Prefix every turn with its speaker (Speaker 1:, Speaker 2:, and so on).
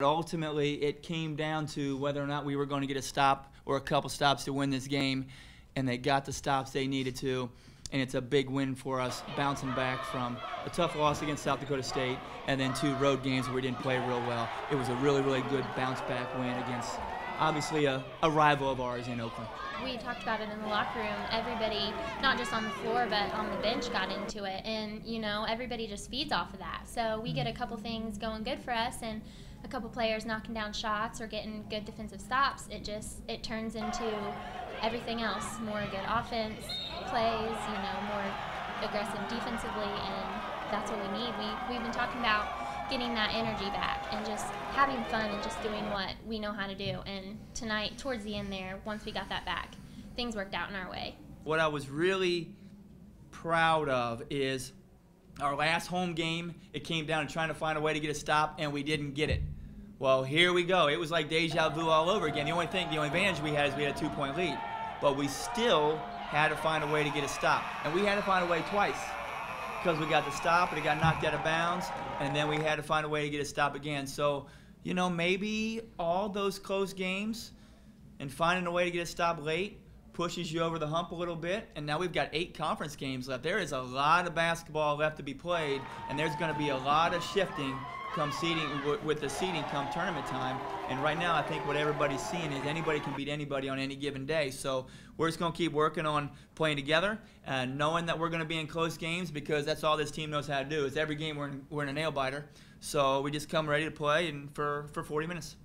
Speaker 1: But ultimately, it came down to whether or not we were going to get a stop or a couple stops to win this game, and they got the stops they needed to. And it's a big win for us, bouncing back from a tough loss against South Dakota State and then two road games where we didn't play real well. It was a really, really good bounce back win against obviously a, a rival of ours in Oakland.
Speaker 2: We talked about it in the locker room. Everybody, not just on the floor, but on the bench, got into it. And, you know, everybody just feeds off of that. So we get a mm-hmm. couple things going good for us and a couple players knocking down shots or getting good defensive stops. It just, it turns into everything else more good offense, plays, you know, more aggressive defensively. And that's what we need. We, we've been talking about getting that energy back and just having fun and just doing what we know how to do. And tonight, towards the end there, once we got that back, things worked out in our way.
Speaker 1: What I was really proud of is our last home game, it came down to trying to find a way to get a stop, and we didn't get it. Well, here we go. It was like deja vu all over again. The only thing, the only advantage we had is we had a two-point lead, but we still had to find a way to get a stop, and we had to find a way twice because we got the stop and it got knocked out of bounds, and then we had to find a way to get a stop again. So, you know, maybe all those close games and finding a way to get a stop late pushes you over the hump a little bit. And now we've got eight conference games left. There is a lot of basketball left to be played, and there's going to be a lot of shifting come seeding with the seeding come tournament time. And right now, I think what everybody's seeing is anybody can beat anybody on any given day. So we're just to keep working on playing together and knowing that we're to be in close games because that's all this team knows how to do. Is every game we're in, we're in a nail biter. So we just come ready to play and for for 40 minutes.